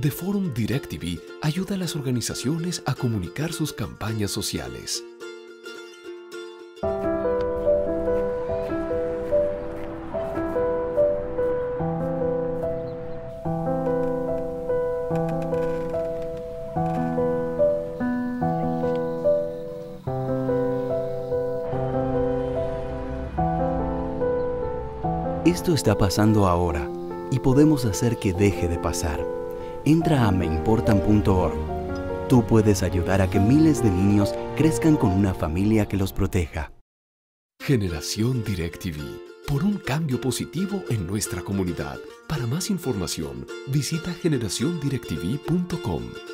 The Forum DirecTV ayuda a las organizaciones a comunicar sus campañas sociales. Esto está pasando ahora y podemos hacer que deje de pasar. Entra a meimportan.org. Tú puedes ayudar a que miles de niños crezcan con una familia que los proteja. Generación DirecTV. Por un cambio positivo en nuestra comunidad. Para más información, visita generaciondirectv.com.